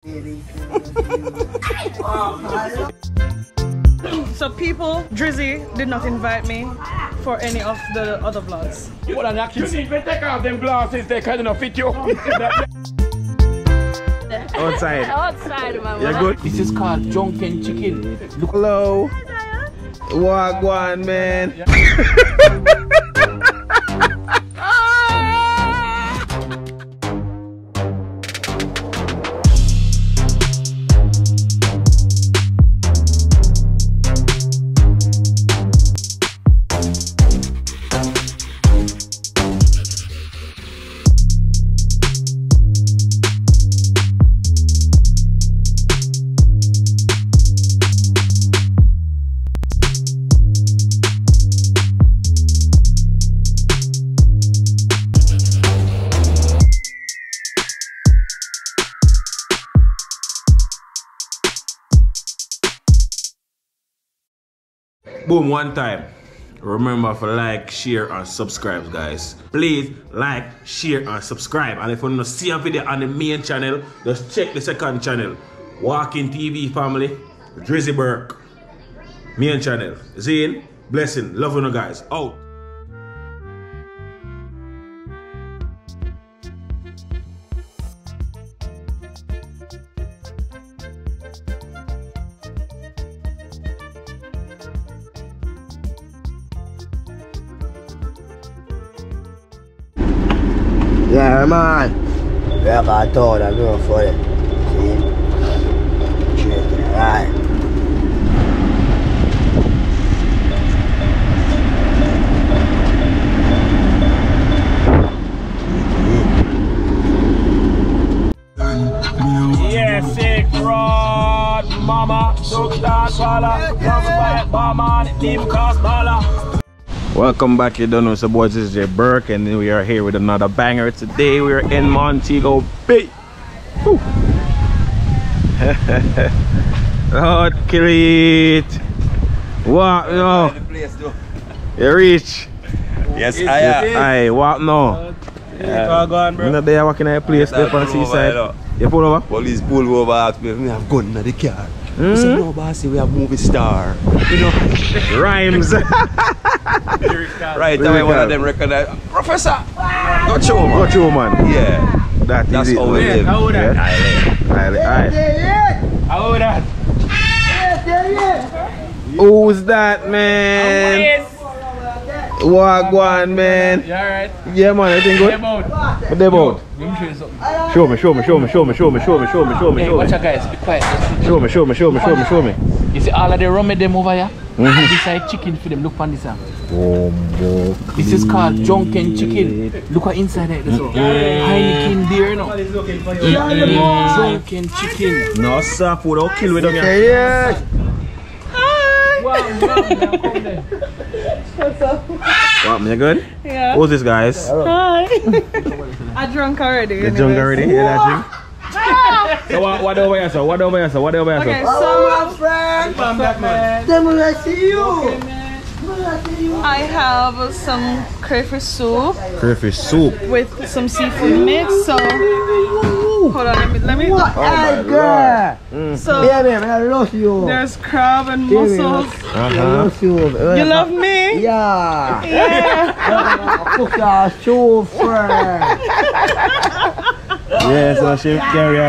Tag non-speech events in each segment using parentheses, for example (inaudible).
(laughs) So people, Drizzy did not invite me for any of the other vlogs. What an action. You need to take off them glasses, they kind of fit you. (laughs) (laughs) Outside. Outside, mama. You're good? this is called Junkin Chicken. Hello. Wagwan, man. One time. Remember to like, share, and subscribe, guys. Please like, share, and subscribe. And if you want to see a video on the main channel, just check the second channel. Walking TV family, Drizzy Burke. Main channel. Zane, blessing, love you guys. Out. Yeah, man. Work on. hard and go for it. See? Shake it, right. Mama, don't dance, follow, love on, name cost dollar. Welcome back, you don't know, so boys, this is Jay Burke, and we are here with another banger. Today we are in Montego Bay. Woo. oh, Kirit. What? No. You reach. Yes, I am. Aye, what now? Yeah. You know they are walking at a place there on the seaside. You pull over? Police pull over ask me, me have gun in the car. I said, hmm? no, bossy, we have movie star. You know, (laughs) Rhymes. (laughs) right away one of them recognize, Professor, go show man. Got you, man. Yeah, That is that's it. how we man. live. How would Yeah. Island. Aye, aye. How would that? Who's that, man? Wagwan, man. You alright? Yeah, man, everything good? They about? Let show you something. Show me, show me, show me, show me, show me, show me, show me, show me, Hey, watch out guys, be quiet. Show me, show me, show me, show me, show me. You see all of the rum them over here? This side chicken for them, look on this one. This is called Junkin Chicken. Look what inside there. There's Heineken beer, no? Junkin Chicken. No, sir, food, I'll kill with them. Yeah. What, me good? Yeah. Who's this, guys? Hi. (laughs) I drunk already. The anyways. junk already? Hear that drink? Ah! So what, what over here, sir? What over here, sir? What over here, Okay, sir? so my friend. Them when I see you. I see you. I have some crayfish soup Crayfish soup. with some seafood mix. So hold on, let me let me. What? Hey, girl. So Yeah, man, I love you. there's crab and mussels. I Uh-huh. love you. You love me? Yeah. Yeah. Fuck your shoe, friend. (laughs) Yeah, so she carry a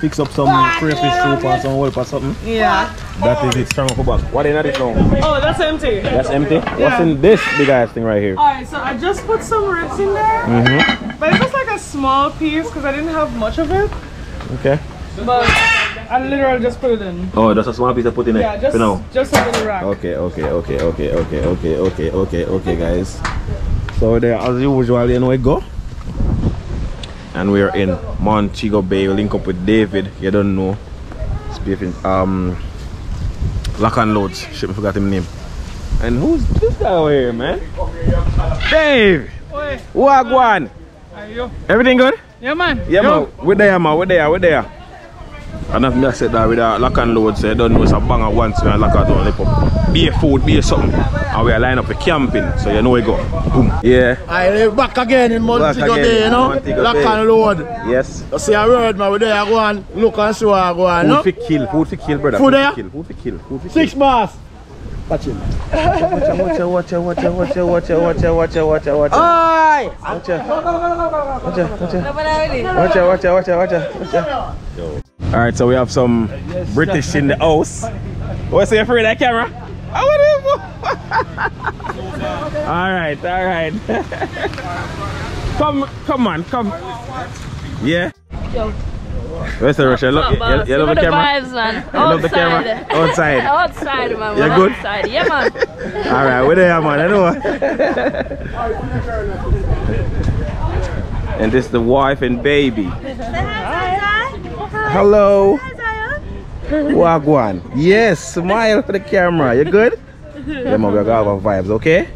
fix up some crayfish soup or some whip or something. Yeah. That is it, strong up back. What in this now? Oh, that's empty. That's empty? What's in this big ass thing right here? Alright, so I just put some ribs in there, Mm-hmm. but it's just like a small piece because I didn't have much of it. Okay. But I literally just put it in. Oh, that's a small piece I put in there Yeah, just for now. just a little rack. Okay, okay, okay, okay, okay, okay, okay, okay, okay, guys. So there, as usual, you know we go. And we're in Montego Bay. We link up with David. You don't know. Speaking um Lock and Loads. Shit, I forgot his name. And who's this guy over here, man? Dave! Oi, Wagwan! are you? Everything good? Yeah, man. Yeah, Yo. man. We're there, man. We're there. We're there. And if me said that with a lock and load, so you don't know it's a banger once when lock and load lip up. Be a food, be a something. And we are line up for camping, so you know we go. Boom. Yeah. I live back again in Montego again Bay, you know? Montego Lock Bay. and load. Yes. You see a word, man, we there, go and look and see what I go on, Food no? for kill, food for kill, brother. Food there? for kill, food for kill, food for Six kill. bars. Watch him. Watch out, watch out, watch out, watch out, watch out, watch out, watch out, watch out, watch out, watch out, watch out. Aye! Watch out. Watch out, watch out. Watch out, watch out, watch out, watch out, watch out. Alright, so we have some British in the house. What's your afraid of that camera? I want (laughs) Alright, alright. (laughs) come, come on, come. Yeah. Where's the Russia? Look, you, you, you love the camera? vibes, man. You love the camera? Outside. (laughs) Outside, man. You're good? Outside, yeah, man. Alright, we're there, man. I know. and this is the wife and baby. Hello. Wagwan. Yes, smile for the camera. You good? Yeah, man, we got our vibes, okay?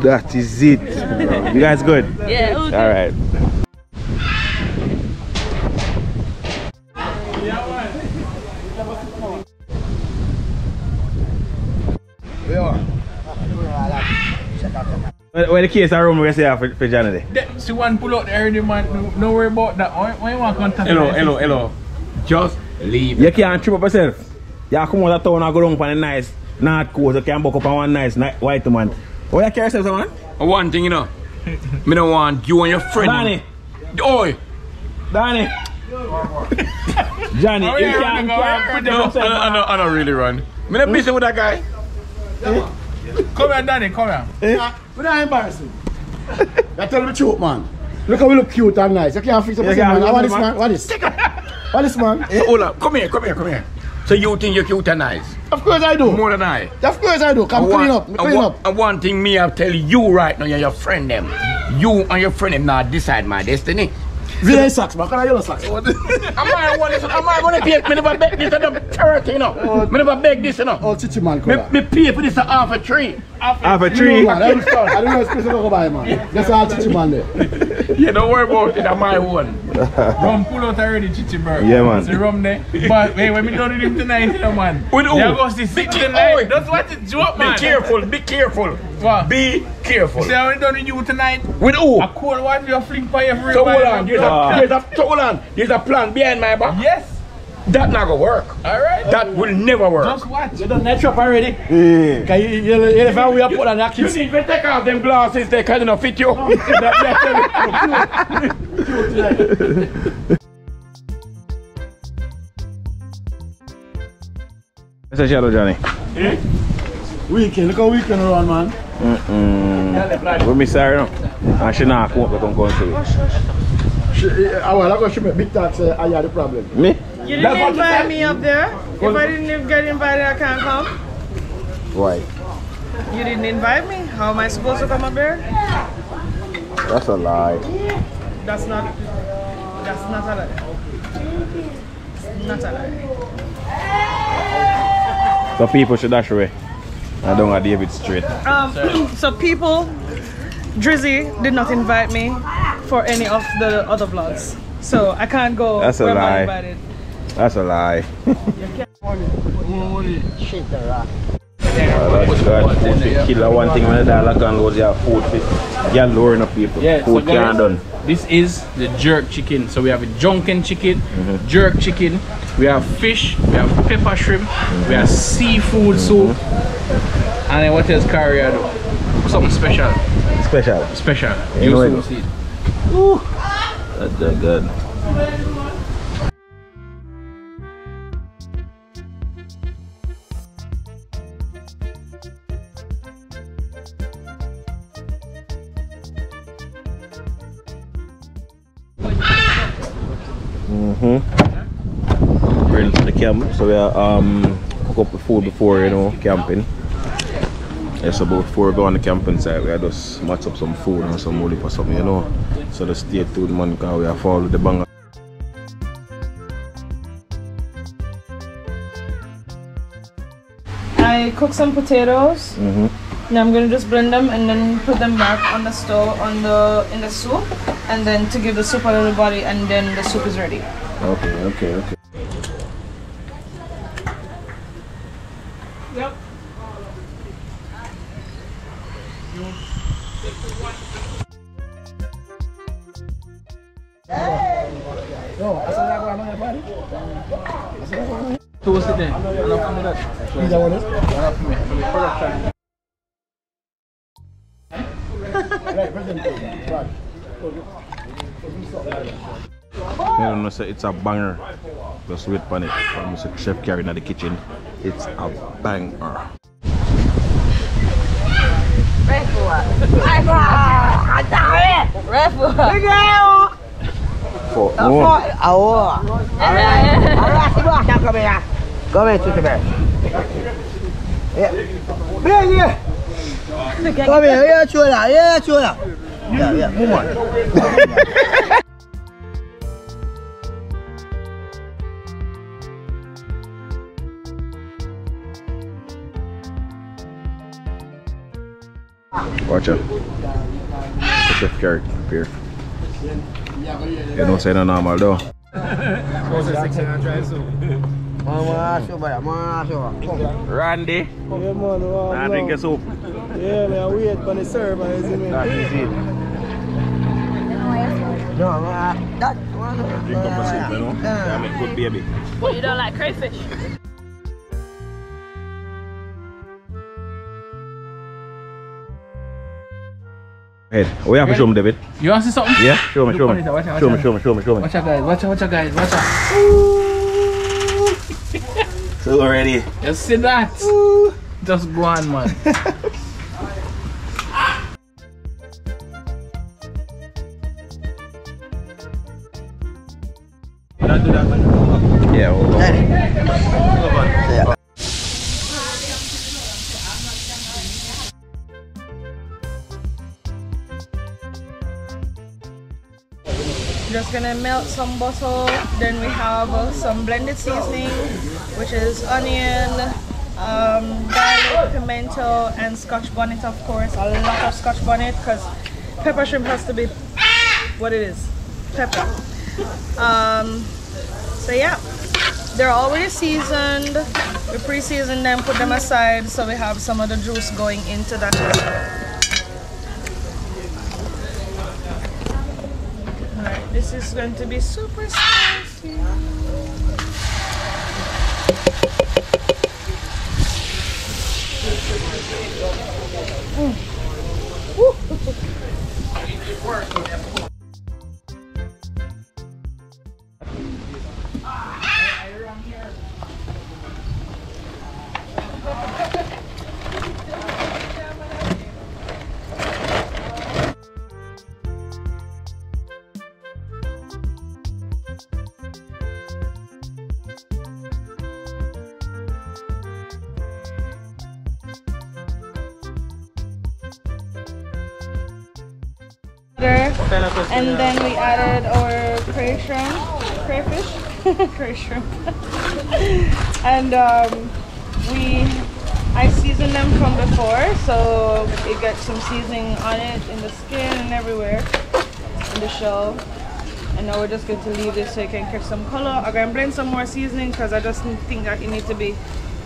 That is it. You guys good? Yeah, okay. All right. Where, where the case are room we say for, for Johnny? That- See one pull out there, the man. No, no worry about that. Why, why you want contact? Hello, hello, hello. Just leave. You can't trip up yourself. You come out of town and go down for a nice north coast. You can buck up on one nice ni- white man. Why you carry yourself, man? One thing, you know, me don't want you and your friend. Danny, Oi! Danny. Johnny, Oh, you yeah, can't, go, can't put No, I, yourself. don't- I, don't, I don't really run. Me not busy with that guy. Come here, Danny. Come here. Eh? We're not embarrassing. you tell me the truth, man. Look how we look cute and nice. You can't fix up this can't man. What this (laughs) man. What this? What this man? So, hold. Come here, come here, come here. So you think you're cute and nice? Of course I do. More than I. Of course I do. Come clean up. and Clean one- up. And one thing me I tell you right now, you're your friend them. You and your friend them not decide my destiny. Village socks, man. Can I yellow socks? (laughs) Am I one this? Am I gonna pay? Me never beg this and the turkey, you know. Me never beg this, you know. Oh, chichi man, Me, come me pay for this a half a tree. Half a No, tree. man. I don't I don't know if it's going to buy, man. That's all chichi man there. Yeah, don't worry about it. I'm my one. (laughs) Rum pull out already, Chichi bird. Yeah, man. See rum there. But hey, when we done with him tonight, you know, man. With who? Yeah, go see Be six care- tonight. Oi. That's what it joke, Be careful. Be careful. What? Be careful. See how we done with you tonight? With who? A cold water you fling for every So hold on, there's a, ah. there's a, hold on, there's a plan behind my back. Yes. That not gonna work. Alright. That will never work. Just watch. You done net up already? Yeah. Can you, you, you, you, you, you put on that You kids? need to take off them glasses, they kind of fit you. Oh, (laughs) (laughs) Mr. Shadow Johnny. Eh? Weekend. Look how weekend around, man. Mm-mm. We miss her, you know. And she not come up to come country. She, uh, well, I'm going to show me big talk say I had the problem. Me? You didn't invite me up there. If I didn't get invited, I can't come. Why? You didn't invite me. How am I supposed to come up there? That's a lie. That's not. That's not a lie. Not a lie. So people should dash away. I don't have David Street. Um, (clears throat) so people, Drizzy did not invite me for any of the other vlogs. So I can't go. That's a where I'm not lie. That's a lie. Shit, the rock. Uh, that's good. Food fit killer. One thing when the dollar can go, there food fit. Get luring up people. Yeah, food so can't done. This is the jerk chicken. So we have a junken chicken, Mm-hmm. jerk chicken, we have fish, we have pepper shrimp, we have seafood soup, Mm-hmm. and then what else Carrier? Something special. Special. Special. You know You it. see it. That's good. good. Mm-hmm. We're in the camp, so we are um cook up the food before you know camping. It's so about before we go on the camping site, we had just match up some food and some money for something, you know. So just stay tuned, man, because we are following the banger. I cook some potatoes. Mm -hmm. Now I'm gonna just blend them and then put them back on the stove on the in the soup, and then to give the soup a little body, and then the soup is ready. Okay, okay, okay. Yep. It's a banger. Just wait on it. Chef Carrie in the kitchen. It's a banger. Come here, yeah, chula, yeah, chula. Yeah, yeah, move on. Watch out. Chef Carrie up here. You don't say no normal though. Mama aso ba? Mama aso. Randy. Yeah, man, wow, Nah, drink your soup. Yeah, man, I wait for the server, you see me? That is it. No, ma, that one. Drink up a soup, you know. Yeah, make good baby. What, you don't like crayfish? Hey, we have to show me, David. You want to see something? Yeah, show me, show me. it, watch out, Show me, show me, show me, show me. Watch out guys, watch out, watch out guys, watch out. So already. You see that? Just go on man. (laughs) some butter. Then we have uh, some blended seasoning, which is onion, um, garlic, pimento, and scotch bonnet, of course. A lot of scotch bonnet because pepper shrimp has to be what it is pepper. Um, so, yeah, they're already seasoned. We pre seasoned them, put them aside so we have some of the juice going into that as well. Alright, this is going to be super spicy. And then we added our cray shrimp, crayfish, cray (laughs) shrimp. and um, we, I seasoned them from before, so it gets some seasoning on it in the skin and everywhere in the shell. And now we're just going to leave this so it can catch some color. I'm going to blend some more seasoning because I just think that it needs to be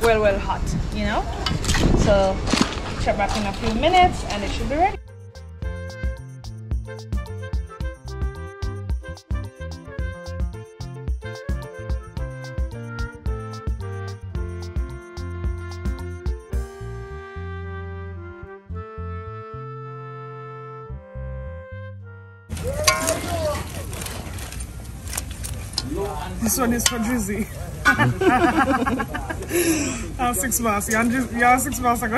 well, well hot, you know? So check back in a few minutes and it should be ready. This one is for Drizzy. (laughs) I'm six months. You're, six months. I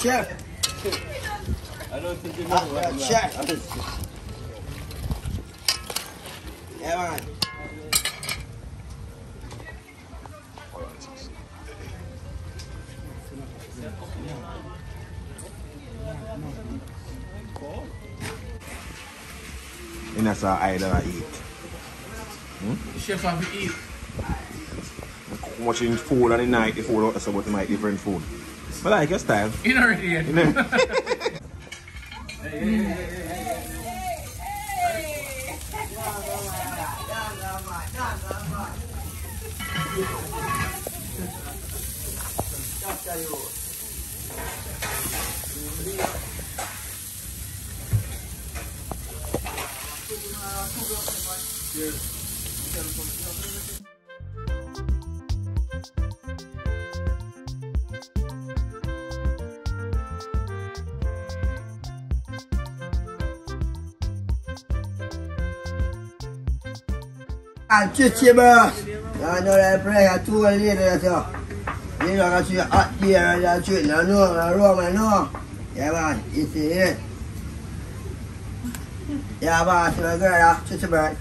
chef. I don't think you know chef. Yeah, man. And that's how I don't eat. Hmm? Chef have to eat. How much in food and the night the food out there, so but my different food. I like your style. In already yet. You know? And chichi boss. I know that play a two later so. You know I see hot beer and that shit. I know, I know, I know. Yeah man, you see it. Yeah boss, my girl, yeah, chichi boss.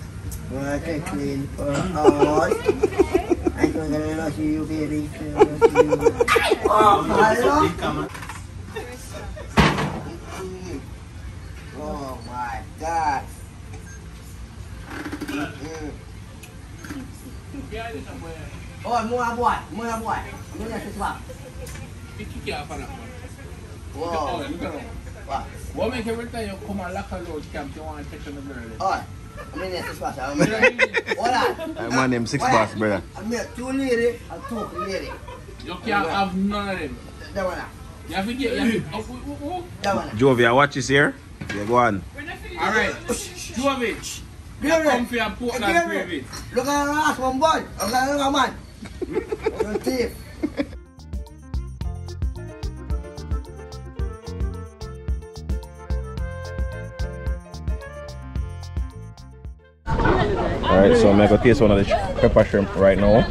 Wanna get clean for all. I'm gonna love you, baby. I'm gonna love you. Oh, hello. Oh my God. Mm. Oh, mua buat, mua buat. Mua sesuatu. Wow. Wah, What make every time you come and lock a road camp, you want to catch on the girl? oh. Ini sesuatu. Hola. I'm man name six boss, brother. I'm here two lady and two lady. You can't have none of them. That one. You have to get, you have to, oh, oh, oh, That one. Jovia, watch this here. Yeah, go on. Alright, two of it. Come for your Portland Give Look at the last one, boy. Look at the man. You're a thief. Alright, so I'm gonna go taste one of the pepper shrimp right now.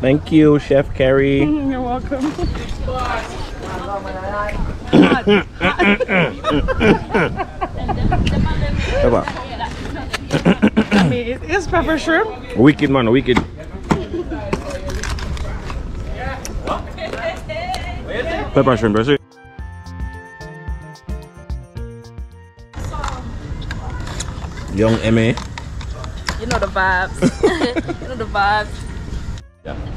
Thank you, Chef Carrie. (laughs) You're welcome. Pepper. I mean, it is pepper shrimp. Wicked man, wicked. Pepper shrimp, that's it. Young Emmy. You know the vibes. (laughs) you know the vibes.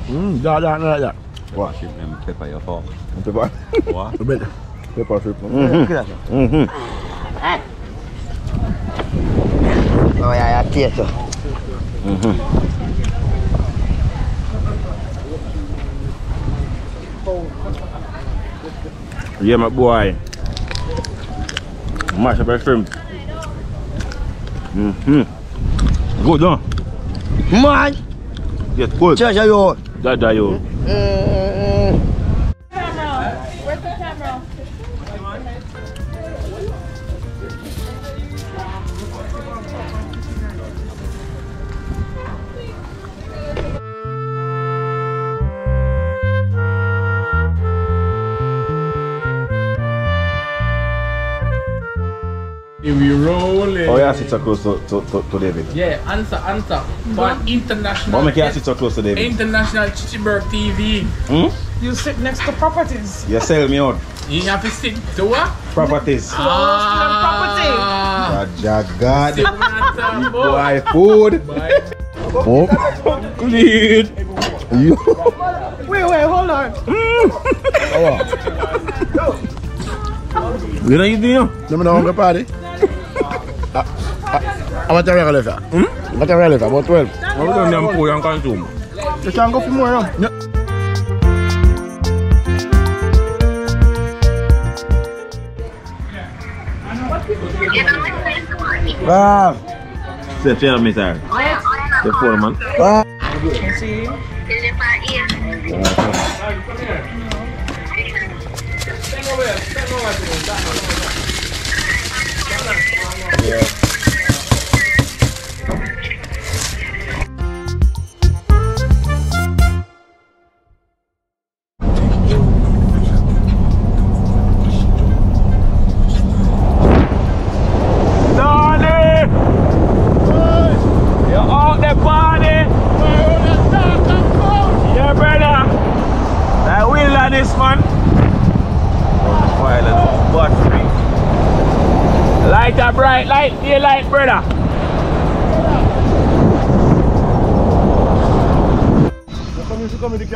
Mm, (laughs) yeah, yeah, yeah, yeah. Wash it and pepper your fork. Pepper. What? Pepper shrimp. Mm-hmm. Mm-hmm. Oh, yeah, yeah, taste. Mm-hmm. Yeah, my boy. Mashed up shrimp. Mm-hmm. Good, huh? Man, Yes, good. check you. That, you. Mm. So close to, to, to, to David. Yeah, answer, answer. For international. Why make you sit so close to David? International Chichiburg TV. Hmm? You sit next to properties. You sell me out. You have to stick to what? Properties. Ah. Raja God. See what I'm talking food. Boy. Oh, clean. You. Wait, wait, hold on. (laughs) You know you do? Let me know hungry party. How much time you left? Hmm? How much time you left? About 12. What we done them food and consume? You can go for more, no? Wow. Say, tell me, sir. The four man. Wow. See? Donnie!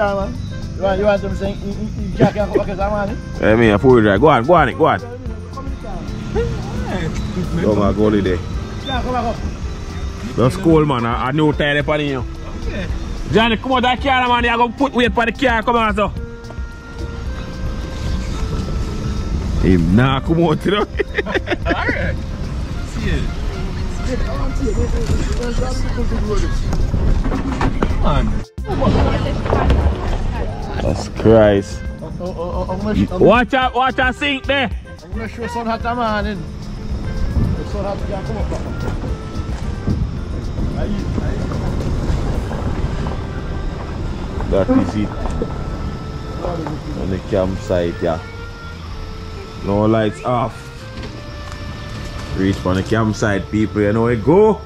Come car, man. You want, you want them saying, you, you, you can't come back as a man? Hey, me, a four drive. Go on, go on, go on. Go man, go there. Can't come back up. That's cool, man. I, I know tired upon you. Johnny, come out that car, man. You go put weight for the car. Come on, so. Him nah come out, (laughs) you know. Alright. See it. Man. That's Christ. Oh, oh, oh, I'm gonna show- Watch out, watch out, sink there. I'm gonna show son hat a man in. The son hat can't come up. That is it. On the campsite, yeah. No lights off. Reach on the campsite, people, you know where go.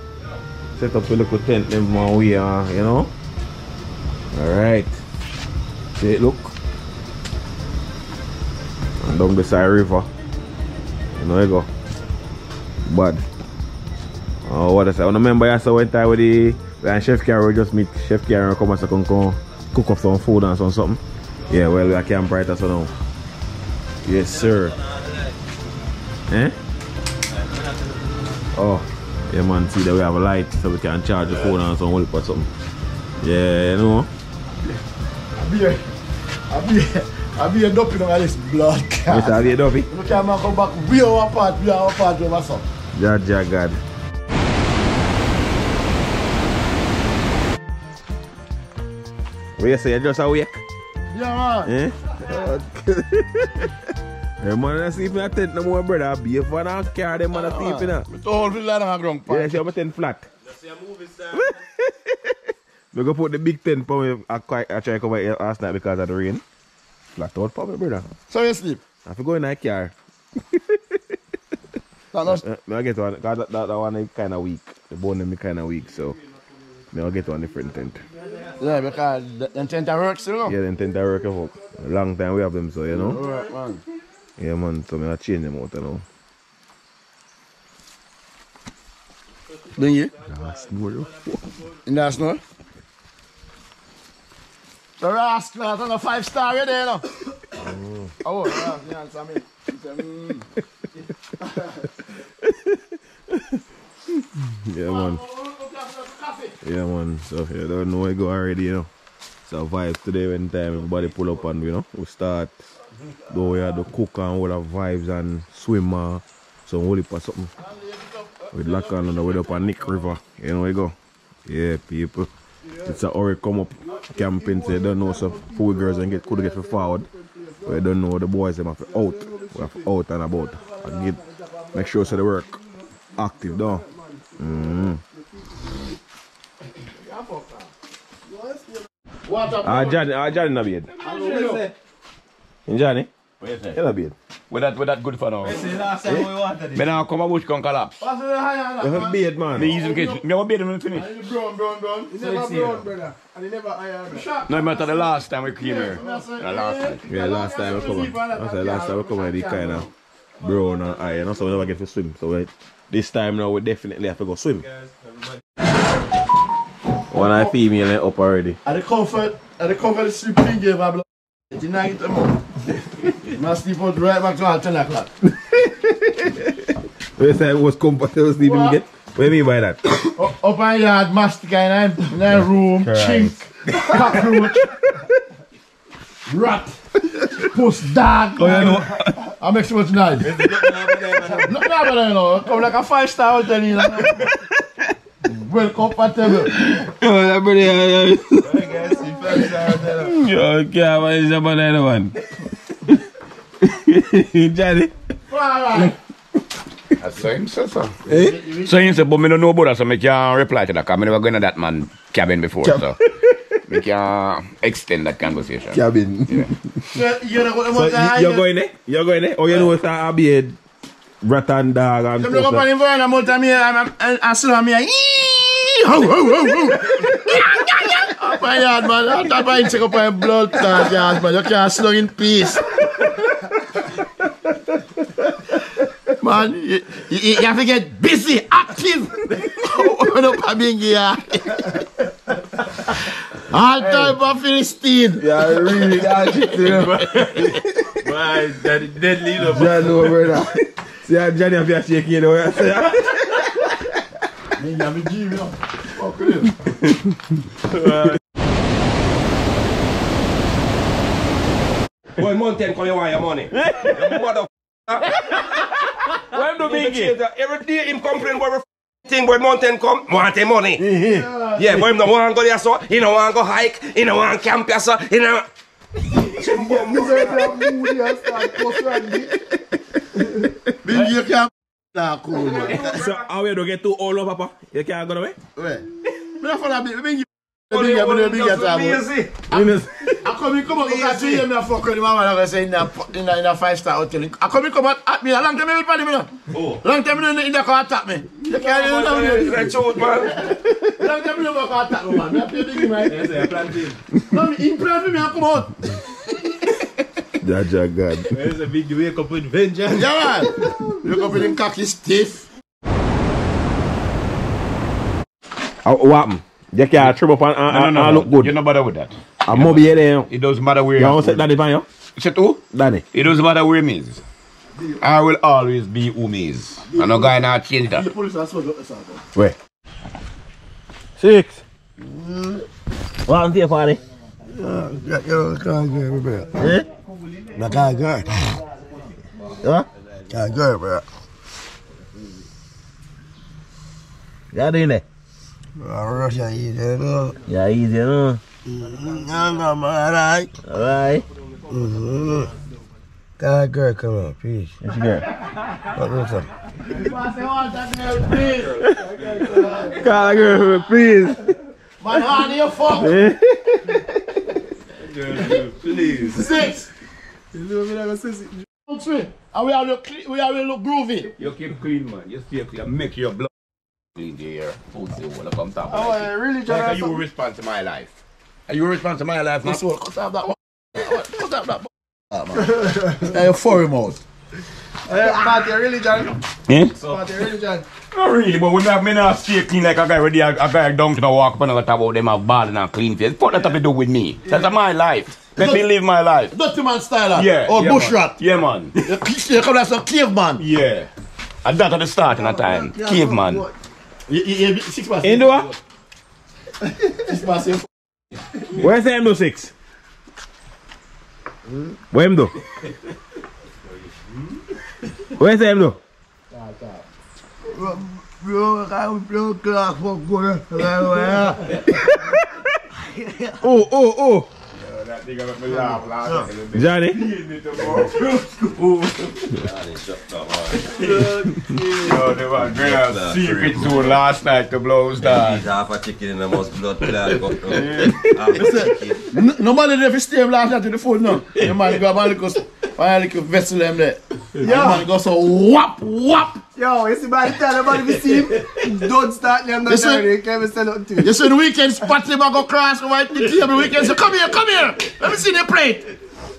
Set up a little tent them one way, uh, you know. Alright. See it look. And down beside river. You know you go. Bad. Oh, what I say? I remember I saw one time with the when Chef Carol just meet Chef Carol come and say, come, cook up some food and some something. Yeah, well, we are camp right so now. Yes, sir. Eh? Oh, yeah, man. See that we have a light so we can charge the phone and some whole or something. Yeah, you know. I be a, I be a, I be a dopey on this blood car. Yes, have you done it? You can't man come back way our part, way our part over some. Ja, ja, God. What you say? You just awake? Yeah, man. Eh? (laughs) Hey man, I sleep in a tent no more, brother. I be a fan and car them man a sleep in a. It's all feel like a ground Yeah, she have a tent flat. (laughs) We go put the big tent for me. I, I try to cover it last night because of the rain. Flat out for me, brother. So you sleep? I have to go in (laughs) that car. That not, Uh, I get one, cause that, that, that one is kind of weak. The bone is kind of weak, so me I get one different tent. yeah, because the, the tent that works still, no? Yeah, then tent that work out. A long time we have them, so you know. Alright, man. Yeah, man. So me I change them out, you know. Then you? Nah, snore, yo. In that snow? The rascal on a five star you there? (coughs) Oh, yeah. Said, mm. (laughs) Yeah, man. Yeah, man. So you don't know where you go already, you know. So vibes today when time everybody pull up and you know we start. Go we have the cook and all the vibes and swimmer, uh, some heap of something. With lock on the way up on Nick River. You know you go. Yeah, people. It's a hurry come up camping so you don't know so four girls and get could get for forward. But you don't know the boys them have to out. We have to out and about. And get make sure so they work active though. Mm. Ah, Johnny, ah, Johnny the bed. In Johnny? What you say? In bed. With that, with that good for now. last time eh? we wanted it. Me now come a bush can collapse. What's the high on You that, have a bed, man. Me easy catch. Me have a bed when we finish. And he brown, brown, brown. He never brown, brother. And he never iron. Shot. No matter the last time we came here. The last time. Yeah, last time we come on. I said last time we come on, the kind of brown and iron, so we never get to swim. So we, this time now we definitely have to go swim. One eye female and up already. And the comfort, and the comfort is sleeping game, I'm like, you know, get them. My sleep was right back to 10 o'clock. Where say it was comfortable sleeping what? again? What do you mean by that? up, up and yard, mastica in a, in a room, Christ. chink, cockroach, rat, puss, dog. Oh, you know. I make sure it's nice. Not better, you know. Come like a five star hotel, you know. well comfortable. Yo, that brother, yo. Yo, guys, five star hotel. Yo, (laughs) okay, what is that brother, one? Johnny. Alright. That's so him eh? say so. So him say, but me don't know about that, so me can't reply to that, because me never go in that man cabin before, so. (laughs) Me can't extend that conversation. Cabin. So, you know what I'm So saying? you, you're going there? You're going eh? there? Oh, you know it's a beard, rat and dog and Them look up on him and I'm out of me, I'm, I'm, I'm still on me, "Eee, ho, ho, ho, ho." (laughs) Up my yard, man, I'm top of him, take up my blood clot, yard, man, you can't slug in peace. Man, you, you, you have to get busy, active. Open up a bingy, yeah. All time for Philistine. Yeah, really, that shit, you know. Man, that deadly, you know. John, no, brother. See how Johnny have your shaking, you know what I say? Me, I'm a G, you know. Fuck with (laughs) Boy, mountain come you want your money. (laughs) Your mother. Why do biggie? Every day him complain about every thing boy mountain come, want him money. yeah, boy him no want go there so, he no want go hike, he no want camp here so, he no Bingy, you can't. Nah, (laughs) cool, man. So, how we do get too old, Papa? You can't go away? Wait. Me not follow Bingy. Bingy, Bingy, Bigye, bigye, bigye tabou. Akomi komot ak ati ye mi a fokon, iman wan akwe se in a 5 star hotel. Akomi komot at mi, a lang teme mi padi mi nou. Lang teme nou in a kon atak mi. Ye kaya yon nan mi. Lang teme nou kon atak mi man. Mi a pey bigi man. E se, e plantin. Nan mi, in plan mi mi a komot. Jaja God. E se, bigi wake up with vengeance. Ya man. Wake up with in kaki stiff. Wap m? Happened? You can't trim up and, and, No, no, and, no, and no. look good. You not bother with that. I'm more here there, you know. It doesn't matter where You are want to set Danny pan you? Set who? Danny. It doesn't matter where me is. I will always be who me is. And no guy not change that. Police are supposed to let us out. Where? Six. What happened to your party? You can't get it, bro. Eh? I can't get it. What? Can't get it, bro. You doing there? Mm, I'm not alright. Mm-hmm. Can't girl come on, please. What's your girl? What that? Call a girl, please. Man, honey, you fuck. Please. Six. You know sissy. Three. And we are cle- we are look groovy. You keep clean, man. You stay clean. Make your blood clean here. Food say all come top. Oh, like I it. really Like try are you respond to my life? Are you respond to my life now? This one, cut off that one. Cut off that (laughs) one. Ah, man. Now you foreign mouth. Hey, party religion. Eh? Party religion. Not really, but when I me not stay clean like a guy ready, a, a guy down to the walk up and talk about them have ball and a clean face. What that have to do with me? That's my life. Let me live my life. Dirty man style. ah. Yeah. Or yeah, bush man. rat. Yeah, man. You you come like some caveman. Yeah. And that at the start in a time. Caveman. 6 pase. Endo a? 6 pase. Wè se mdo 6? Wè mdo? Wè se mdo? Ta, ta. Bro, kan bro klak fok konen. Wè wè. O, o, o. that nigga make me laugh last night. Johnny? Johnny. Yo, they were girls secret to last night, the blows down. He's half a chicken in the most blood clot. Listen, nobody never stay him last night to the food, no. The man go, man, little man, look, vessel him there. Yeah. The man go so whap, whap. Yo, you see by the time everybody we see him, don't start them Yes, not sir. Can't even say nothing to you. You see the weekend spot him go cross over the table weekend. So come here, come here. Let me see the plate.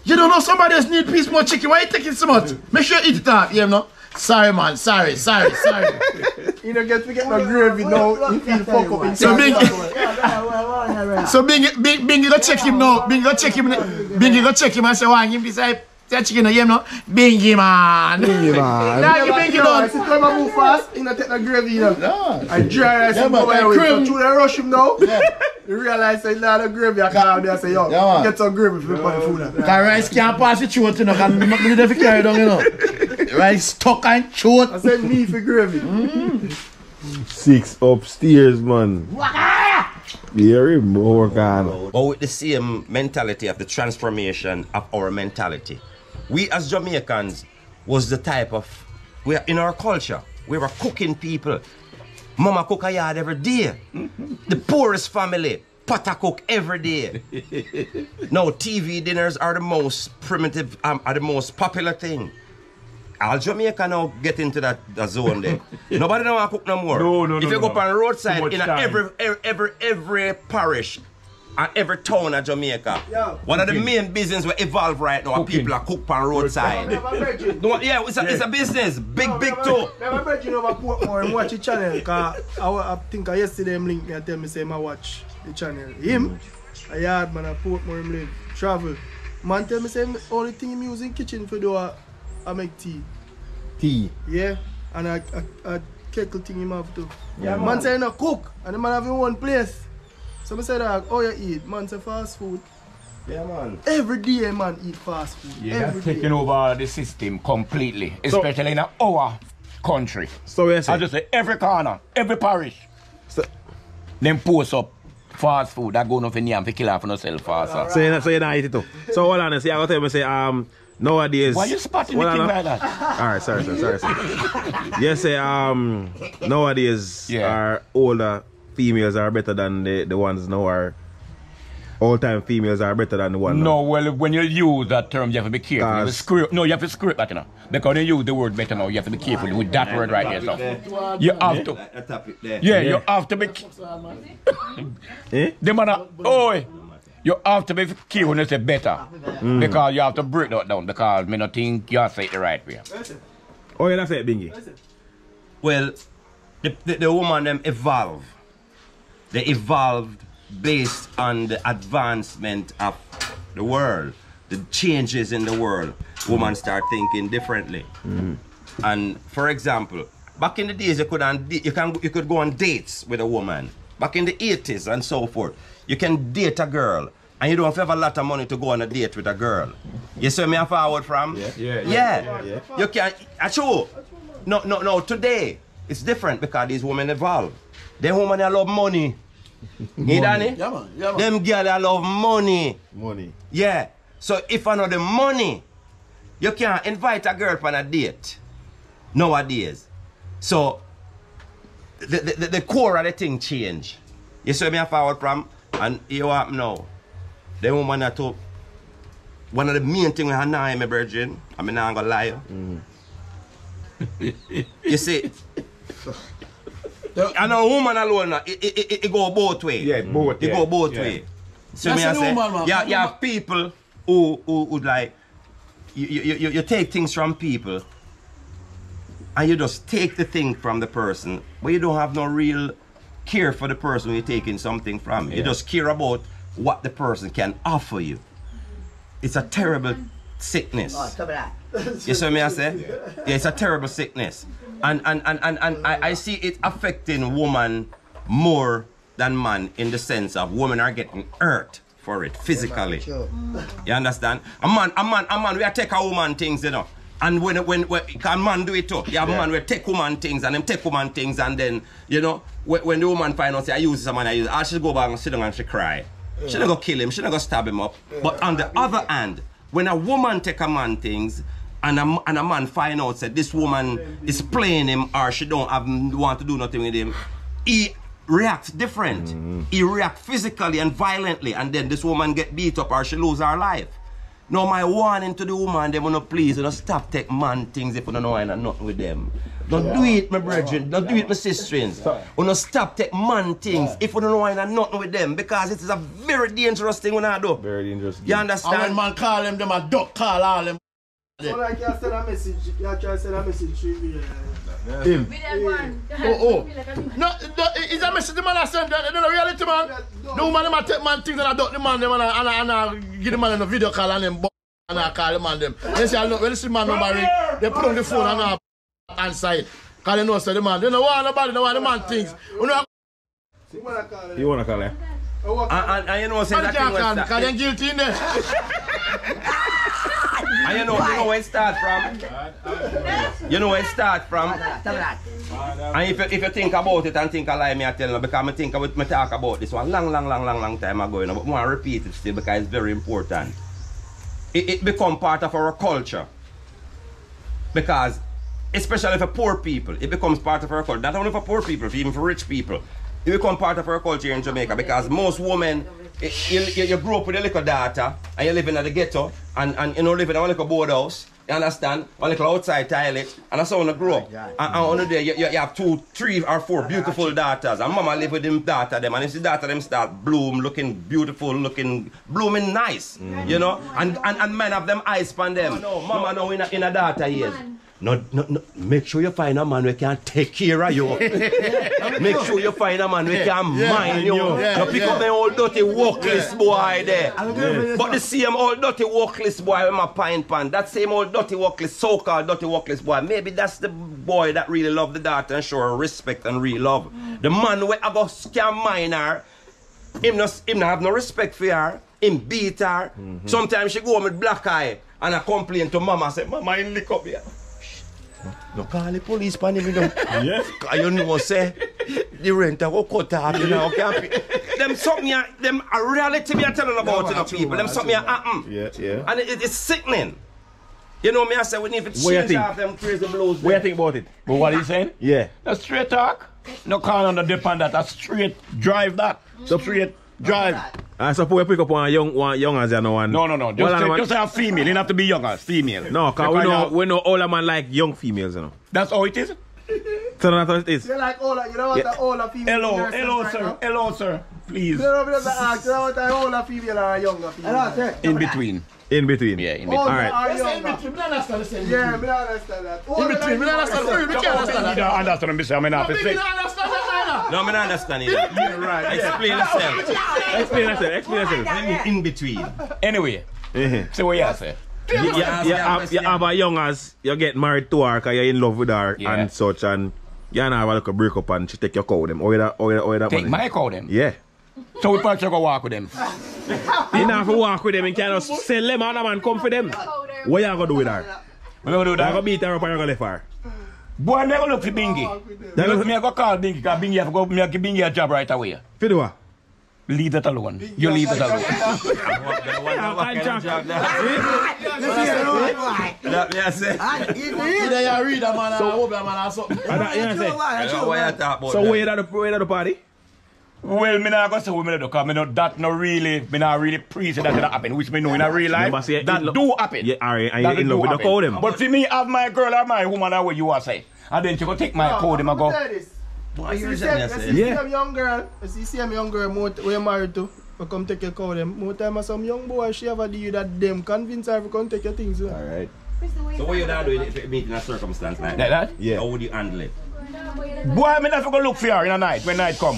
You don't know somebody else need piece more chicken. Why you taking so much? Make sure you eat it out. Yeah, no. Sorry, man. Sorry, sorry, sorry. You don't get to get no gravy now. You feel fuck up inside. So big, so big, big, go check him now. Big, go check him. Big, go check him and say, why beside that chicken again, no? Bingy man. Bingy man. Nah, you bingy (laughs) I done. said, come and move fast. You not take no gravy, you know. No. I dry rice Yeah, and man, go away. So cream. through the rush him now. (laughs) You realize that not a gravy. I come out there and say, yo, Yeah, get some gravy for me put the food. on. That rice can't pass the throat, you know. Can not need to carry down, you know. (laughs) Rice stuck and throat. I said, me for gravy. Mm. Six upstairs, man. Hear him work. But with the same mentality of the transformation of our mentality. We as Jamaicans was the type of we are in our culture. We were cooking people. Mama cook a yard every day. The poorest family. Potter cook every day. (laughs) now TV dinners are the most primitive, um, are the most popular thing. All Jamaica now get into that, that zone there. (laughs) Nobody don't want to cook no more. No, no, If no, you no, go no. up on the roadside in a every, every every every parish, and every town of Jamaica. Yeah. One of the main business we evolve right now. Cooking. People are cook on roadside. No, yeah, it's a, it's a business. Big, big too. My brethren over Portmore and watch the channel cause I, wa- I think I yesterday him link me and tell me say I watch the channel. Him, a yard man at Portmore him live, travel. Man tell me say only thing him using kitchen for do I make tea. Tea. Yeah, and a, a, a kettle thing him have too. Yeah, man. man. say he no cook and the man have his own place. So I say dog, how you eat? Man say fast food. Yeah, man. Every day man eat fast food. Yeah, Every that's day. taking over the system completely, especially in our country. So we say. I just say every corner, every parish. them post up fast food that go nothing yam for kill off for yourself fast. So you not, so you not eat it too. So hold on, see, I gotta tell me say um nowadays. Why you spotting the Hold king like that? All right, sorry, sorry, sorry. sorry. (laughs) yes, say um nowadays our older females are better than the the ones now are. All time females are better than the one. No, well, when you use that term, you have to be careful. You have to Cause- screw, no, you have to screw it back, you know. Because you use the word better now, you have to be careful with that word right there. So. You have to. That. Yeah, you have to be. Eh? The man, are- oh, you have to be careful when you say better. Mm. Because you have to break that down. Because me not think you say it the right way. Oh, yeah, that's it, Bingy. Well, the, the, the woman them evolve. They evolved based on the advancement of the world, the changes in the world. Women start thinking differently. Mm-hmm. And for example, back in the days you could on, you can you could go on dates with a woman. Back in the 80s and so forth. You can date a girl and you don't have a lot of money to go on a date with a girl. You see me a forward from? Yeah. Yeah, Yeah. yeah. You can I true. No, no, no. Today it's different because these women evolve. Them women they love money. You Danny? Yeah, man. Yeah, man. Them girl they love money. Money. Yeah. So if I know the money, you can't invite a girl on a date nowadays. So the, the, the, the core of the thing change. You see me a forward from and you what now. The woman that took one of the main things with her now, my virgin, I mean I'm gonna lie. Mm. you see, (laughs) I know woman alone, it, it, it, it go both way. Yeah, both, It yeah, go both yeah. way. So That's me I say, woman, man. yeah, you have people who who would like you, you, you, you take things from people and you just take the thing from the person, but you don't have no real care for the person you're taking something from. You Yeah. just care about what the person can offer you. It's a terrible sickness. Oh, stop that. You see me I say? Yeah, it's a terrible sickness. And and, and, and, and I, I see it affecting woman more than man in the sense of women are getting hurt for it physically. You understand? A man, a man, a man, we are take a woman things, you know. And when when, when can man do it too? Yeah, man, we take woman things and them take woman things and then you know when, when the woman find out say I use this man I use, it, ah, she go back and sit down and she cry. She not go kill him, she not go stab him up. But on the other hand, when a woman take a man things and a, and a man find out that this woman is playing him or she don't have want to do nothing with him, he reacts different. Mm-hmm. He reacts physically and violently, and then this woman get beat up or she lose her life. Now my warning to the woman, they wanna please, you know, stop take man things if you don't know and nothing with them. Don't do it, my brethren. Don't do it, my sisters. You know, stop take man things if you don't know and nothing with them because it is a very dangerous thing when I do. Very dangerous. You And when understand? man call them, them a duck call all them. So like you send a message, you try to send a message to me. uh, Him. Video. Oh, oh. No, no, it's a message the man I send. You know, reality man. The woman them a take man things and I duck the man them and I, and I, and I give the man in a video call and them and I call the man them. They say, I know, when you see man number ring, they put on the phone and I answer it. Cause they know say the man. They don't want nobody, they want the man things. You know, See what I call it? You wanna call it? I work And, and, and you know, say man that can't thing call me when because they start, guilty in there. (laughs) and you know, you know where it start from. You know where it start from. And if you, if you think about it and think I lie, me I tell you, because I think about me talk about this one long, long, long, long, long time ago, you know, but I want to repeat it still because it's very important. It, it become part of our culture. Because, especially for poor people, it becomes part of our culture. Not only for poor people, even for rich people. It become part of our culture in Jamaica because most women, eh, you, you, you grow up with a little daughter and you live in the ghetto and, and you know live in a little board house You understand? A little outside toilet. And that's how I grow up. And, and on there, you, you, you have two, three or four beautiful daughters. And mama live with them daughter them. And if the daughter them start bloom, looking beautiful, looking, blooming nice. You know? And, and, and men have them eyes on them. Mama now in a, in a daughter years. No, no, no, make sure you find a man who can take care of you. (laughs) make sure you find a man who can Yeah, mind you. yeah, you pick up the old dirty workless boy there. But the same old dirty workless boy with my pint pan, that same old dirty workless, so-called dirty workless boy, maybe that's the boy that really love the daughter and show her respect and real love. The man who I go scam mine her, him not, him no have no respect for her, him beat her. Sometimes she go home with black eye and I complain to mama, say, mama, him lick up here. No call the police pan him, you know. Yes. Cause you know, say, the rent a go cut off, you know, can't pay. Them something, ya- them a reality me a telling about, you know, people. Them something a happen. Uh-uh. Yeah, yeah. And it, it's sickening. You know me, I say we need to What you change think? off them crazy blues. What you think about it? But what he's ah. saying? Yeah. That's straight talk. No call on the dip on that. That's straight drive that. Straight drive. I suppose you pick up one young one young as you know one. No, no, no. Just, Well, I'm a- just a female. You don't have to be younger. Female. No, cause we know we know older man like young females, you know. That's how it is. So that's how it is. You like older, you know what Yeah. the older female Hello, hello, right sir. now? Hello, sir. Please. You know what I ask, you know what the older female or a younger female? Hello, sir. In between. In between. Yeah, in between. Alright. or Let's say in younger? between. Me not understand the same. Yeah, me don't understand that. In between. than Me not understand. younger. Me can't understand You that. don't understand me, sir. I'm not Me to say. Not understand that No, me not understand it. (laughs) Yeah, right. Explain yourself. Explain yourself. Explain yourself. In between. Anyway, Mhm. say what you say. You, you, you, have, you have a young as you get married to her because you're in love with her Yeah. and such and you and have a little break up and she take your cow them. Or that or that or that Take money. my call then. Yeah. So we probably should go walk with them. You don't have to walk with them and kind of sell them and man come for them. What you gonna do with her? We gonna do You gonna beat her up and you gonna left her. Boy, me gonna look for Bingy. Me go- me go call Bingy because Bingy have to go. Me give Bingy a job right away. For do what? Leave that alone. You leave that alone. That me I you read a man or hope a man or something. And that- you know what I'm saying? I know what you talk about. So that. where at the where at the party? Well, me not gonna say what me do because me know that no really, me not really preach that that happen, which me know in a real life Remember, say that do happen. Yeah, alright, and That you in do love with the happen. cow them. But for me, have my girl or my woman or what you are say, and then she go take my code them and go. Why You you see, reason you I say? see Yeah. young girl, you see some young girl more we you married to, we come take your cow them. More time as some young boy, she have a deal that them convince her to come take your things. you. Alright. So what you done do if you meet in a circumstance like Like that? that? Yeah. How would you handle it? Boy, me not go look for her in the night when night come.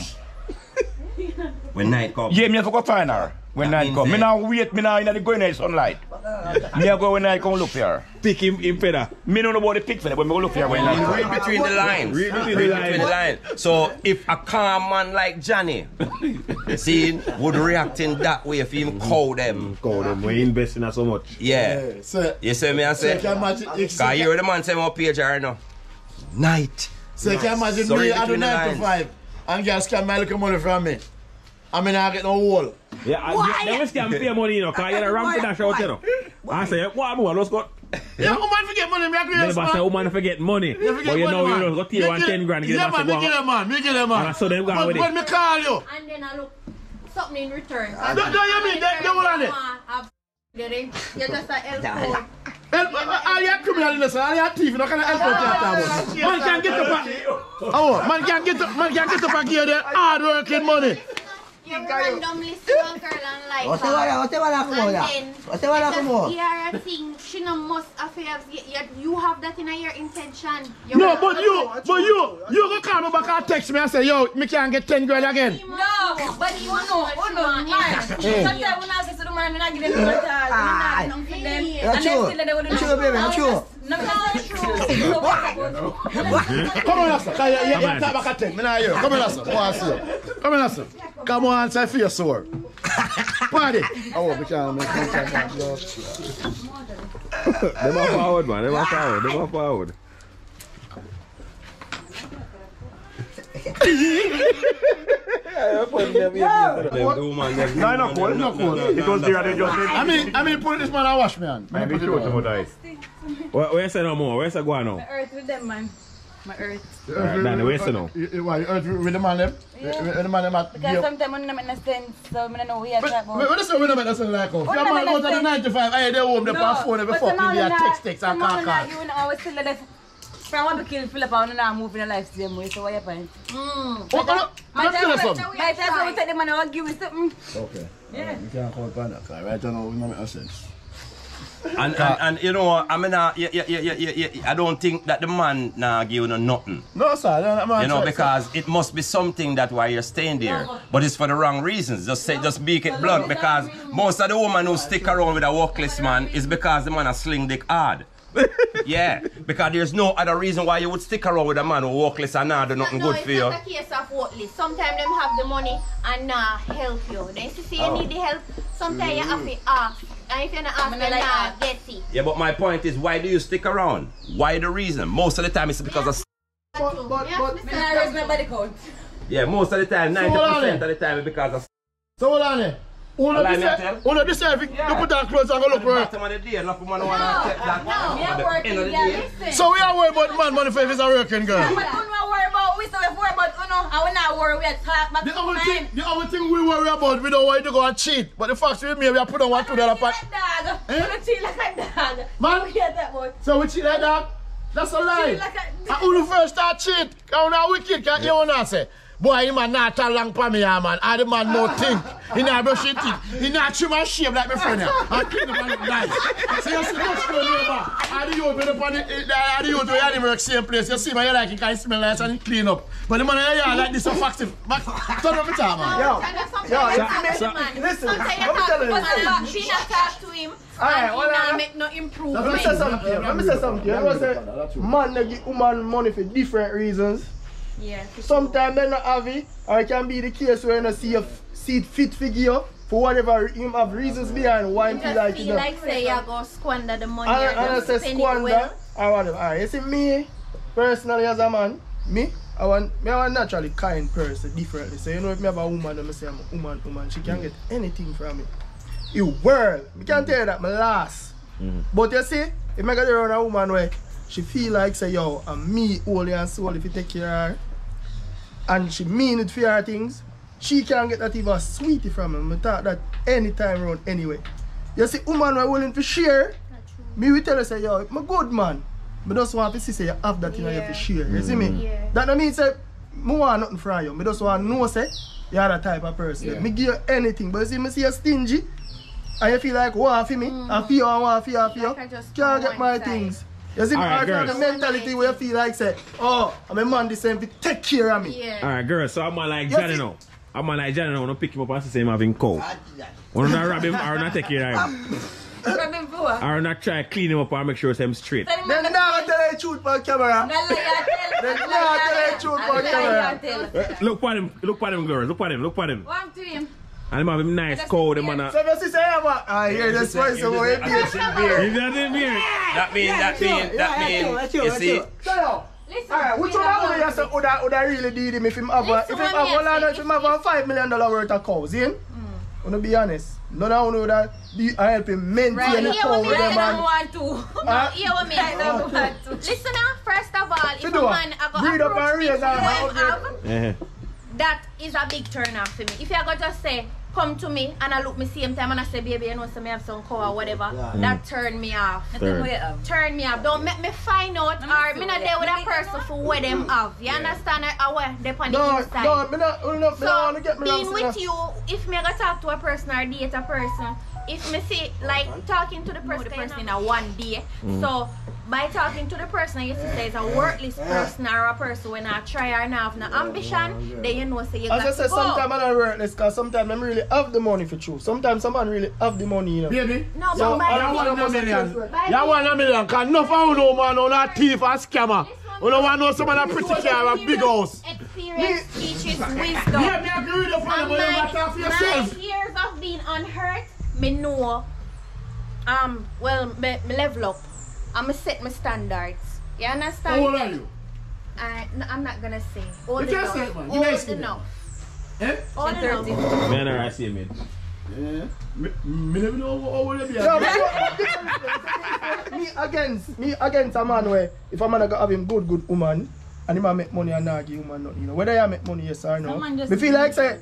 When night comes? Yeah, me have to go find her when That night means come. Me now wait, me now in the going sunlight. Me a go when night come look for her. Pick him in feather. Me don't know about the pick for that, but me go look for her when night You come. read between the lines. Read between Read the between the lines. lines. So if a calm man like Johnny, see, would react in that way if him call them. Cow them. We invest in her so much. Yeah. Yeah, so, You see me I so you say? can imagine, you Cause you hear the man say my page right now. Night. so you can imagine So me, read I do the 9 to lines. 5, and girls can my little money from me. I mean, I get no wall. Yeah, I, they will scam pay money, you know, because you're a ramp to dash out, you know. I say, what more? Let's go. Yeah, woman forget money, me agree Then with I say, man. woman forget money. You forget But you money, know, you man. know, go take Me one get- 10 grand, give Yeah, them man, a me say, get go them, man, me get them, man. And so them gone But with it. When me call you, And then I look something in return. Don't- don't you mean they- they will have it? have Getting, you're just a help uh, uh, code. help, all your criminal innocent, all your thief, you know, can I help out your? Man can get up oh, man can get up, man can get up and give them hard working money. You randomly see one girl and like What's the her. matter? What's the matter, And Kumoda? then What's the matter, you just Kumo? hear a thing. She no must affairs. You, you, you have that in your intention. You No, want- but you, but you, you go call me back and text me and say, yo, me can't get 10 grand again. No, but you know, oh no, man. Sometimes when I say to the man, I'm not giving them no time. Ah. I'm not giving them. Yeah. And That's then true. still they wouldn't True, baby, that's true. Come on, here, you, you talk back and take me now here. Come on, Lassa. Come on, see. Come on, Lassa. Come on, for your sore. Party. Oh, we can't make no. Them are forward, man. Them are forward. Them are forward. No, no, cool. No cool. It was there, they just I mean, I mean, put this man and wash me on. I be sure to die. Where, where's the no more? Where's the go on now? Earth with them, man. My earth. Alright, Danny, where you now? You earth with the man them? Yeah. With the man them at Because sometimes I don't make sense, so I don't know where to talk about. What is it when I make sound like? oh? What Your man mean go to the that's 95, hey, they home, they No, pass phone, but fucking not- text, text, and call, not, call. You know, always tell that from want to kill Philip and now move in a life same way, so what your point? Mm. Oh, oh, My let's tell us time, something. my time, I take them and I will give you something. Okay. Yeah. You can't call upon that, cause right now, we don't make no sense. And, and, and you know, I mean, uh, yeah, yeah, yeah, yeah, yeah, yeah, I don't think that the man nah give you no nothing. No, sir, no, no, You know, because it must be something that why you're staying there. But it's for the wrong reasons. Just say, just speak it blunt. Because most of the women who stick around with a workless man is because the man a sling dick hard. (laughs) yeah, because there's no other reason why you would stick around with a man who workless and not do nothing no, good it's for you. not a case of worthless. Sometimes them have the money and nah help you. Then if you see you Oh. need the help, sometimes you have to mm. ask. And if you're not asking, not like nah, get it. Yeah, but my point is, why do you stick around? Why the reason? Most of the time it's because of. But, but, Yeah, but, Mr. I raise my body count. Yeah, most of the time, So what are 90% of the time it's because of. so hold on there. Uno Allow me to deserve, tell? uno deserve, you put on clothes and go look for it. Bottom of the day, enough woman wanna that. Me At a working end of the girl, day. listen. So we are worried about man money for if it's a working girl. But don't worry about we so we worry about you know, I will not worry we are talk back The to only thing, the only thing we worry about, we don't want you to go and cheat. But the fact with me, we are put on one two dollar pot. Dog, Eh? you don't cheat like a dog. Man. You hear that boy? So we cheat like that? That's a lie. Cheat like a- And who the first start cheat? Cause now wicked, can't you not say? Boy, he man not tall long for me, yeah, man. And the man no think. He not brush his teeth. He not trim and shave like my friend here. And clean up and look nice. So you see much good neighbor. And the youth with up on the, and eh, eh, the youth with him work same place. You see man, you like it, can smell nice and he clean up. But the man in here like this so foxy. Back, turn up the time, man. No, sometimes yo, you so- talk to so- the man. listen, Sometimes you let me talk tell to you the She not talk to him. Alright, and he hold not on. make no Let me say something. Let me say something. You man they give woman money for different reasons. Yeah. Sometimes they not have it, or it can be the case where you not see, a, see it fit figure for whatever him have reasons behind why You him feel just like feel it. like say you go squander the money I, or I say squander well. or whatever. Alright, you see me personally as a man, me, I want me I want naturally kind person differently. So you know if me have a woman and me say I'm a woman, woman, she can get anything from me. You world, me can tell you that my last. Mm-hmm. But you see, if I get around a woman where she feel like say yo, I'm me only and soul if you take care of her and she mean it for her things, she can get that even a sweetie from him. I thought that anytime around anyway. You see, woman were willing to share. Me will tell her say, yo, I'm a good man. But just want to see say you have that in you Yeah. to share. You see me? Mm. Yeah. That don't mean say me want nothing from you. Me just want to know say you're that type of person. Yeah. Me give you anything. But you see me see you stingy and you feel like want for me, I feel I want for you, I feel Like I just can't get my side. things. You see me? Alright, I feel the girls. mentality where you feel like say, oh, I'm a man the same take care of me. Yeah. Alright, girl, so I'm like Yes, Johnny now. I'm like Johnny now, I pick him up and say him having cold. Wanna not rob him or not take care of him. Grab him for? Or not try clean him up and make sure it's him straight. Tell Then I'm now tell the truth for camera. not like you tell. Then not now tell the truth for camera. like you tell. Eh, Look at him, look at him, girls, look at him, look at him. One to him. And him have him nice cold, him and So a... if you see say I have a, I hear this voice so way He's not in here. That mean, that mean, that mean, you see, Listen. alright, which one of you say would I, would I really need him if him have a, if Listen, him have what me one if him have a five million dollar worth of cows, in? Wanna be honest, none of you that I help him maintain Right, the cow with are them I don't and want to. (laughs) No, Ah. hear what me. I don't (laughs) want to. Listen now, first of all, if You a man I go Breed approach me raise for and what him upgrade. have, Eh, that is a big turn off for me. If you go just say, come to me and I look me same time and I say, baby, you know, so me have some cow or whatever, that mm. turn me off. Turn. Turn me off. Don't make me find out or me not there with a person for what them mm-hmm. have. You understand? Or what they on the No, inside. no, me not, me not, me not wanna So, get me wrong. being with you, if me go talk to a person or date a person, if me see like talking to the person, the person in a one day, so by talking to the person, you see say it's a worthless person or a person when I try or not have no ambition, then you know say you As got I said, sometimes I don't work this because sometimes them really have the money for true. Sometimes someone really have the money, you know. Baby, No, So, but by I the don't way- want no million. by you the- want a million, cause enough of you know man on a thief and scammer. You don't want no someone a pretty car and a big house. Experience teaches wisdom. Yeah, me agree with you, father, And but you my, matter for yourself. my years of being unhurt, me know, um, well, me, me level up. I'm set my standards. You understand? How old are you? I, no, I'm not gonna say. Old You can't enough. say man. You Old nice to me. enough. Eh? Old enough. Man, I see him. Yeah. Me, me never know how old you be. Yeah, but you- (laughs) me against me against a man where if a man go have him good good woman and him a make money and not give woman nothing. You know, whether you make money yes or no. Some man just Me feel like it. say,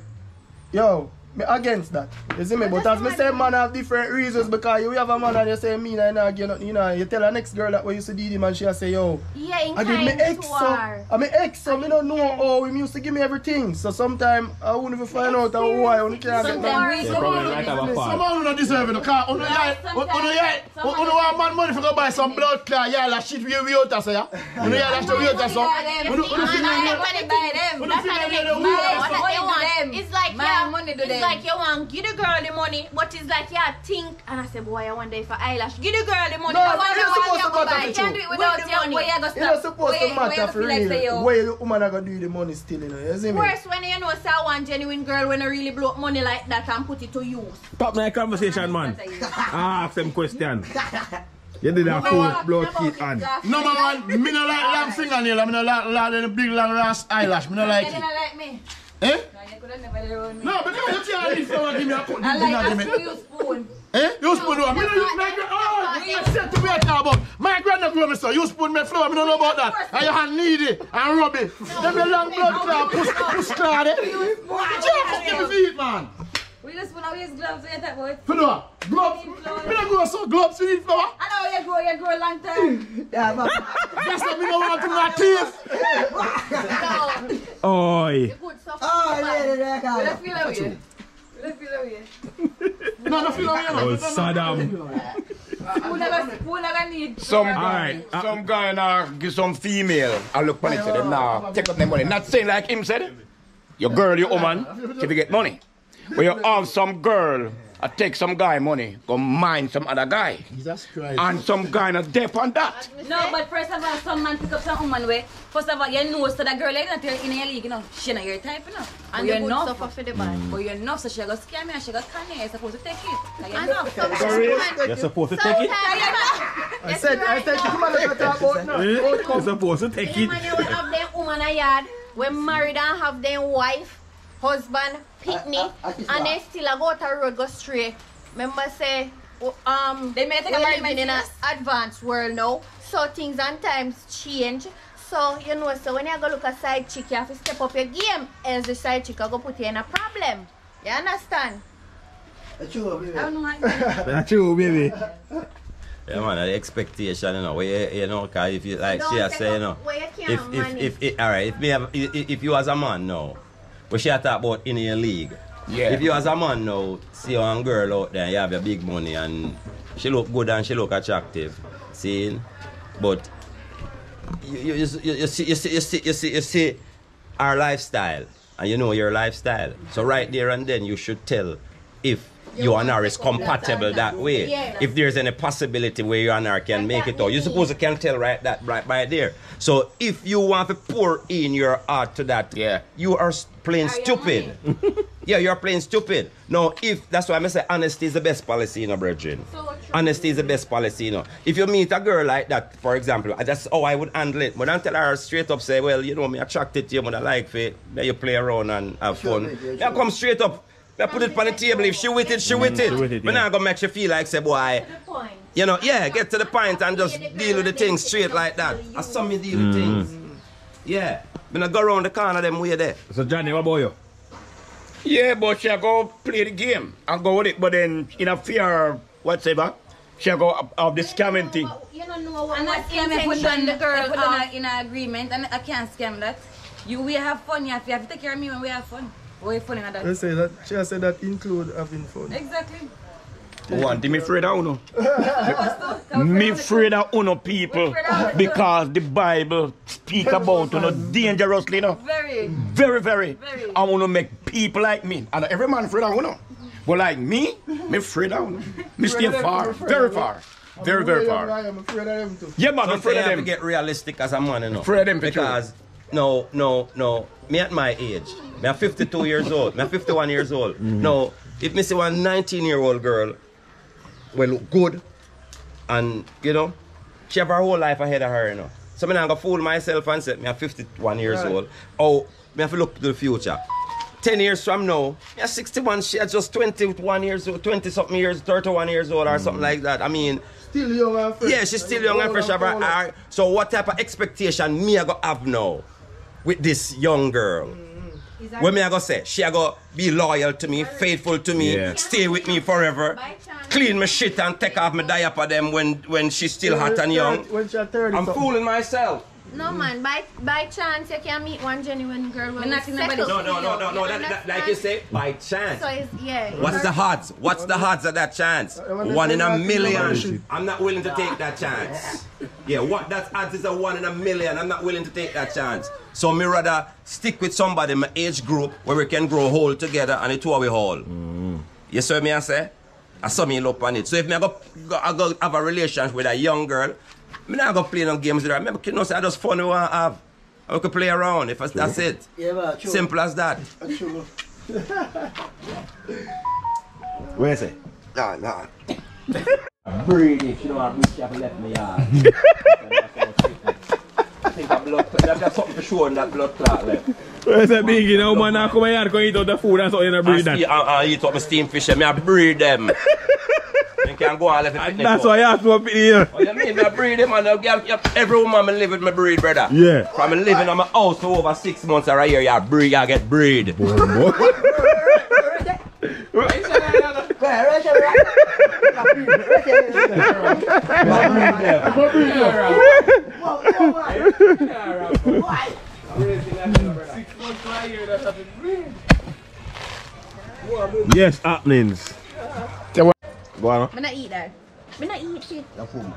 yo, me against that. You see me? But as me say, man have different reasons because you have a man and you say me and not give nothing. You know, you tell a next girl that we used to do him and she a say, yo, Yeah, in I did me kind ex so. I mean ex so me don't know how him used to give me everything. So sometimes I won't even find out how why I only can't get Sometimes we Yeah, probably might have a Some fault. man don't deserve it, no car. Uno yeah, uno yeah, uno want man money for go buy some blood clot. Yeah, that shit we we out there, yeah. Uno yeah, that's the we out there, so. Uno uno feel like money buy them. uno That's feel how like they they're make the money. weird. What money they to want. them. It's like My yeah, money to it's them. Like you want give the girl the money, but it's like yeah, think and I say boy, I wonder if I eyelash. Give the girl the money. No, I it's wonder not what supposed you to go matter buy. You can't do it without the the money? Where money. you go It's stop? not supposed Where to you- where matter for feel like say, Where the woman are gonna do the money still, you know. You see me? Worse when you know say I want genuine girl when I really blow up money like that and put it to use. Stop my conversation, man. Ask them question. You did a full blood heat on. Number one, me no like long fingernail. Me no like like the big long ass eyelash. Me no like it. don't like me. Eh? No, you coulda never around me. No, because you can't leave someone give me a cut. I like not a give me. screw spoon. Eh? You spoon do. Me no use my grand. Oh, you said to me a talk about. My grandma grew me so. You spoon me flour. Me no know about that. And your hand need it and rub it. Them the long blood clot, push push clot. Eh? Just give me feet, man. We just spoon out his gloves. What you talk about? For no gloves. Me no grow so gloves. You need flour. I know you grow, you grow long time. (laughs) Yeah, man. That's why me no want to my teeth. Oi. Good stuff. Oh, lady, there, We come. don't feel away. We don't feel away. No, no feel like Oh, you Saddam. Spoon never, spoon never need. Some Alright, guy, uh, some guy now give some female. I look on it, say them now take up their money. Not saying like him said. Your girl, your woman, if you get money. When you have some girl, I take some guy money, go mind some other guy. Jesus Christ. And some guy not dep on that. No, but first of all, some man pick up some woman way. First of all, you know so that girl like not in your league, you know. She not your type, you know. And you good know. stuff for the man. But you know, so she go scam me and she go can you. You're supposed to take it. Like, you know. You're supposed to take it? I said, I said, come on, let's talk about now. You're supposed to take The it. man you have them woman a yard, when married and have them wife, husband, picnic, I- I- I and they still a go out the road go straight. Remember say, oh, um, They may take a we're married living in man an advanced world now, so things and times change. So you know, so when you go look a side chick, you have to step up your game, else the side chick will go put you in a problem. You understand? It's true, baby. I don't know how (laughs) That's true, baby. Yeah, man, the expectation, you know, where you, you know, cause if you like Don't she has take say, you up know, where you can't if if if, if all right, if me have, if, if you as a man now, but she talk about in your league. Yeah. If you as a man now see one girl out there, you have your big money and she look good and she look attractive, See? but you you, you, you, you see you see you see you see you see our lifestyle and you know your lifestyle. So right there and then you should tell if you and her is compatible that way. Yeah. If there's any possibility where you and her can make it out, you suppose you can tell right that right by there. So if you want to pour in your heart to that, Yeah. you are playing Are you stupid. (laughs) yeah, you're playing stupid. No, if that's why I say honesty is the best policy, you know, brethren. Honesty is the best policy, you know. If you meet a girl like that, for example, that's oh, how I would handle it. But don't tell her straight up, say, well, you know, me attracted to you, but I like it. Then you play around and have Sure, fun. mate, yeah, Yeah, sure. come straight up. Yeah, put it on the table. If she with it, she mm, with it. she with it, But yeah. not gonna make you feel like say, boy, you know, yeah, get to the point and just deal with the things straight like that. I saw me deal with mm. things. Yeah. When I go around the corner them way there. So Johnny, what about you? Yeah, but she go play the game and go with it, but then in a fear whatever, she go of, have the scamming thing. You don't know what, And what that scam if we done the girl if we done have. a- uh, in an agreement and I can't scam that. You we have fun, you have, you have to take care of me when we have fun. We have fun in that. They say that, she has said that include having fun. Exactly. Oh, One thing me afraid of uno. (laughs) Me afraid of uno people because the Bible speak about uno dangerously, you know. Very. Very, very. Very. I want to make people like me. And every man afraid of uno. But like me, me afraid of uno. (laughs) Me stay far, very far. Very, very far. I'm afraid of them too. Yeah, man, I'm afraid you of have to them. get realistic as a man, you know. Afraid of them for Because, no, no, no. Me at my age, me at 52 years old, me at 51 years old. (laughs) Mm-hmm. No, if me see one 19 year old girl, well, look good, and, you know, she have her whole life ahead of her, you know. So me not gonna fool myself and say, me at 51 years Right. old. Oh, me have to look to the future. 10 years from now, me at 61, she at just 21 years old, 20 something years, 31 years old or mm. something like that. I mean, Still young and fresh. yeah, she's still young and fresh. of her heart. So what type of expectation me I go have now? With this young girl. Mm-hmm. What me I go say? She a go be loyal to me, faithful to me, Yeah. stay with me forever, clean my shit and take off my diaper them when when she's still hot and young. When she's 30 I'm something. fooling myself. No man, by by chance you can meet one genuine girl when not you in nobody- settle No, no, no, no, no. That, that, like you say, by chance. So it's yeah. What's the odds? What's the odds of that chance? One in a million. I'm not willing to take that chance. Yeah, what that odds is a one in a million. I'm not willing to take that chance. So me rather stick with somebody my age group where we can grow whole together and it two we whole. Mm. You see me I say? I saw me look on it. So if me I go, go, I go have a relationship with a young girl, me not go play no games with her. Me you know say I just fun we want to have. I can play around if I, that's it. Yeah, man, true. Simple as that. (laughs) True. Where is it? Nah, nah. (laughs) Breed if you don't have reach, you have left me yard. (laughs) I think a blood. There's something for sure in that blood clot left. Where is it big? You know, man, I come here and eat out the food and so you know, I, breed that. I, I eat up my steam fish and me I breed them. you can go and left it That's why I asked for here. Oh, you mean me I breed them and I give every woman me live with my breed, brother. Yeah. From living on my house for over six months or a year, you breed, I get breed. (laughs) Yes, happenings. Go on. Me not eat that. Me not eat shit. That's food.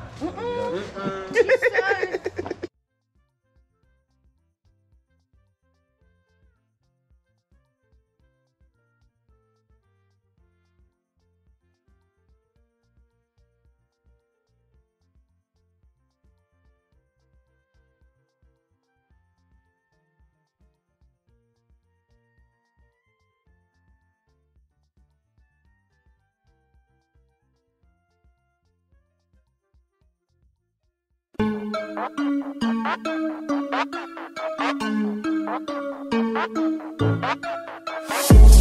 Thank you.